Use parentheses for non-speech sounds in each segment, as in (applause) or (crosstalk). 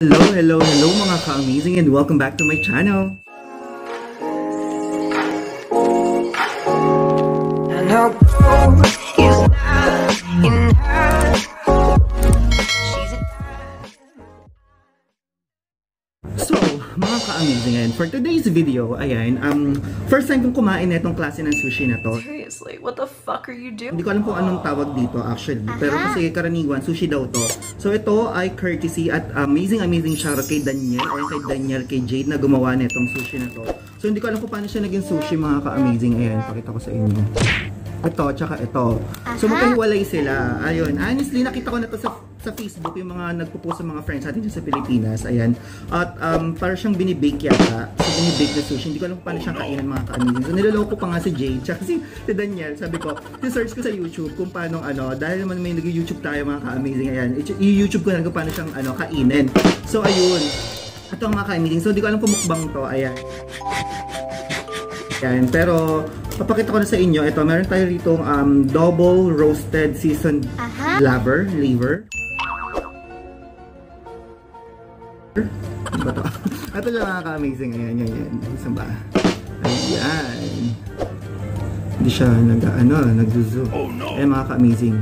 Hello, hello, hello mga ka-amazing and welcome back to my channel. Is mga ka-amazing and for today's video, ayan, um, first time kong kumain na itong klase ng sushi na to. Seriously, what the fuck are you doing? Hindi ko alam kung anong tawag dito actually, pero kasi karaniwan, sushi daw to. So ito ay courtesy at amazing amazing shoutout kay Daniel, ay kay Daniel, kay Jade na gumawa nitong sushi na to. So hindi ko alam kung paano siya naging sushi mga ka-amazing. Ayan, pakita ko sa inyo. Ito, tsaka ito. So magkahiwalay sila. Ayun, honestly nakita ko na to sa sa Facebook yung mga nagpo-post sa mga friends natin dyan sa Pilipinas. Ayan. At um, para siyang binibake yata. So binibake na sushi. Hindi ko alam kung paano siyang kainan mga ka-amazing. So niloloko pa nga si Jade. Tsaka si, si Daniel. Sabi ko, search ko sa YouTube kung paano ano. Dahil naman may nag-YouTube tayo mga ka-amazing. Ayan. I-YouTube ko na kung paano siyang ano, kainin. So ayun. Ito ang mga ka-amazing. So hindi ko alam kung mukbang to. Ayan. Ayan. Pero papakita ko na sa inyo. Ito, meron tayo rito um, double roasted seasoned Aha. liver. Liver. Ano ba to? Ito siya mga ka-amazing. Ayan, yan, yan. Isang ba? Ayan. Hindi siya nag, ano, nag-zoo. Oh, no. Ayan mga ka-amazing.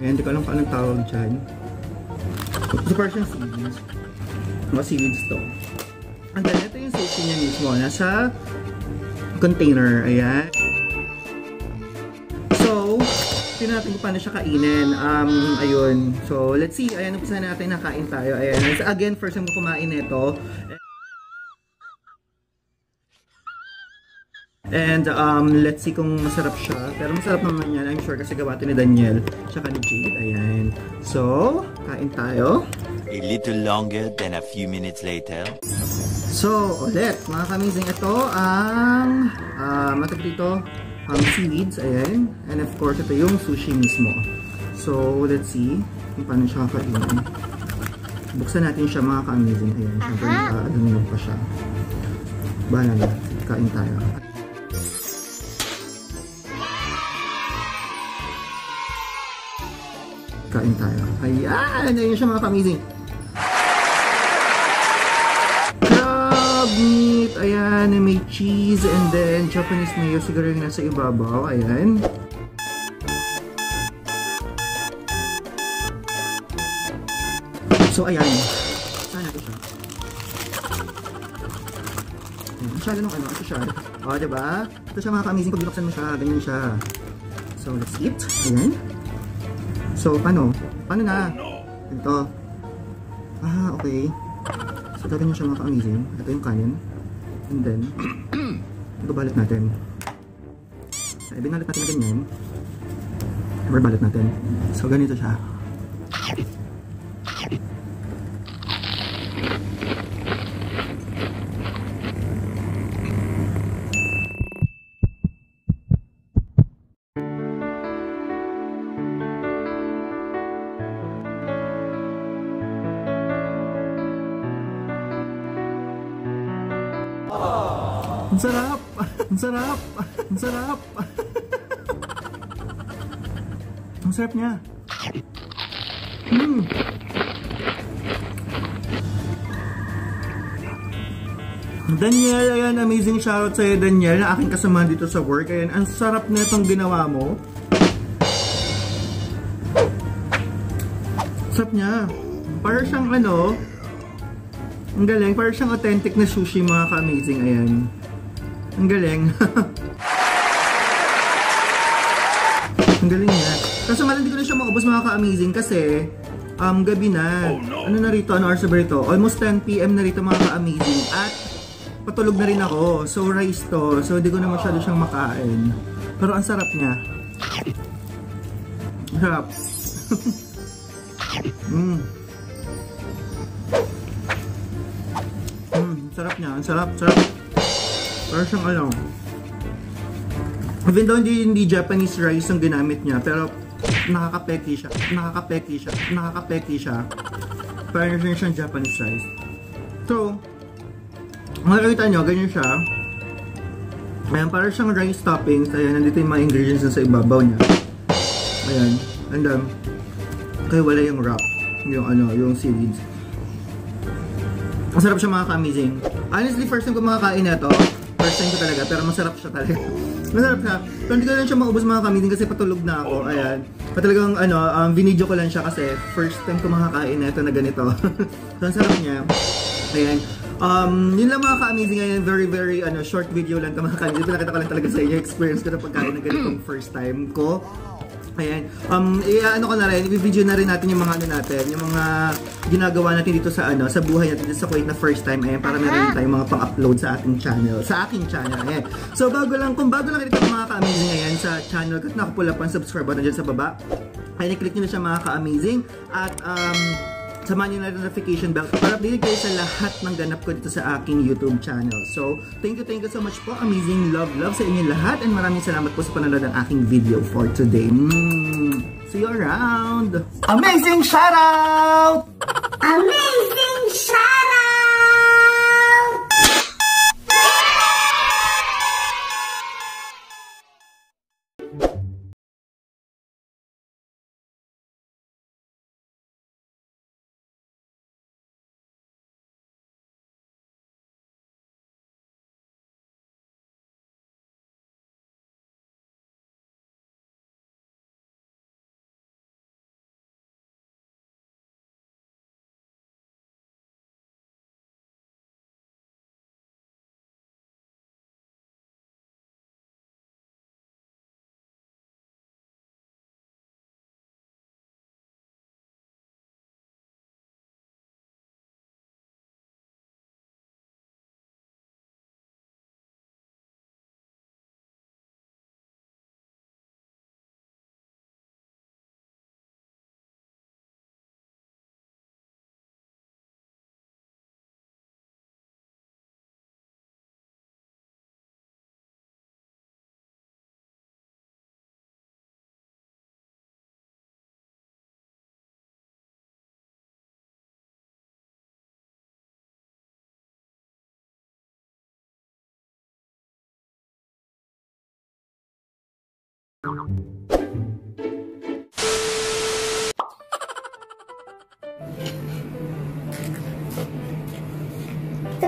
Ayan, hindi ko alam kung anong tawag dyan. So, parang siyang seaweeds. Mga seaweeds to. Ang ganito ito yung sushi niya mismo. Nasa container. Ayan. Tingnan natin kung paano siya kainin. Um, ayun. So, let's see. Ayan, umpisa natin na kain tayo. Ayan. So, again, first time ko kumain nito. And um, let's see kung masarap siya. Pero masarap naman yan. I'm sure kasi gawa ito ni Daniel. Tsaka ni Jade. Ayan. So, kain tayo. A little longer than a few minutes later. So, ulit, mga kamizing, ito ang uh, matag dito, um, seaweeds, ayan. And of course, ito yung sushi mismo. So, let's see kung paano siya kakainin. Buksan natin siya mga ka-amazing. Ayan, syempre naka-aluminum pa siya. Bahala na, kain tayo. Kain tayo. Ayan, ayan siya mga ka-amazing. Ayan, may cheese and then Japanese mayo siguro yung nasa ibabaw, ayan. So, ayan. Saan natin siya? Ayan, masyado nung ano, ito siya. O, oh, diba? Ito siya mga ka-amazing pag binuksan mo siya, ganyan siya. So, let's eat. Ayan. So, paano? Paano na? Ito. Ah, okay. So, gaganyan siya mga ka-amazing. Ito yung kanin. And then, (clears throat) ito balat natin. So, binalat natin na ganyan. Or balat natin. So, ganito siya. Ang sarap! Ang sarap! Ang sarap! Ang sarap niya. Mm. Daniel, ayan, amazing shoutout sa'yo Daniel, na aking kasama dito sa work. Ayan, ang sarap na itong ginawa mo. Sarap niya. Para siyang ano, ang galing, para siyang authentic na sushi mga ka-amazing. Ayan. Ang galing. Ang galing niya. Kaso nga hindi ko na siya maubos mga ka-amazing kasi um, gabi na. Ano na rito? Ano oras na rito? Almost 10pm na rito mga ka-amazing. At patulog na rin ako. So rice to. So hindi ko na masyado siyang makain. Pero ang sarap niya. Sarap. (laughs) mm. Mm, sarap niya. Ang sarap, sarap. Parang siyang ano. Even though hindi, hindi Japanese rice ang ginamit niya, pero nakakapeki siya. Nakakapeki siya. Nakakapeki siya. Parang siyang, siyang Japanese rice. So, makikita nyo, ganyan siya. Ayan, parang siyang rice toppings. Ayan, nandito yung mga ingredients na sa ibabaw niya. Ayan. And then, kaya wala yung wrap. Yung ano, yung seaweeds. Masarap siya mga ka-amazing. Honestly, first time ko makakain na to. First time ko talaga, pero masarap siya talaga. (laughs) masarap siya. Pero hindi ko lang siya maubos mga ka-amazing kasi patulog na ako. Ayan. Pa talagang ano, um, binidyo ko lang siya kasi first time ko makakain na ito na ganito. (laughs) so, ang sarap niya. Ayan. Um, yun lang mga ka-amazing ngayon. Very, very ano, short video lang ito mga ka-amazing. Pinakita ko lang talaga sa inyo experience ko na pagkain na ganitong first time ko. Ayan. Um, i-ano ko na rin, i-video na rin natin yung mga ano natin, yung mga ginagawa natin dito sa ano, sa buhay natin dito sa Kuwait na first time. Ayan, para meron tayong mga pang-upload sa ating channel, sa aking channel. Ayan. So, bago lang, kung bago lang dito mga ka-amazing ngayon sa channel, kat nakapula pa ang subscribe button dyan sa baba. Ay, click nyo na siya mga ka-amazing. At, um, samahan nyo na yung notification bell para updated kayo sa lahat ng ganap ko dito sa aking YouTube channel. So, thank you, thank you so much po. Amazing love, love sa inyo lahat and maraming salamat po sa panonood ng aking video for today. Mm. See you around! Amazing shoutout! Amazing shoutout! Sarap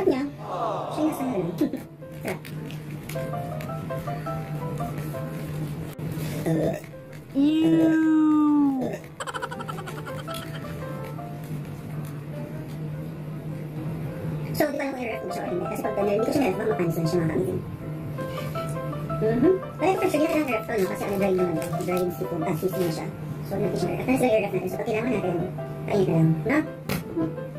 niya. Ano. Sarap. So, di ba yung i-ref mo siya or hindi? Kasi pag hindi ko siya baka makancel siya mga. Mhm. Pero for sure, yun ang ref to, no? Kasi ano, dry naman. Dry yung seafood. Ah, seasoning siya. So, natin siya. At least i-ref natin. So, kailangan natin, kainin ka lang. No?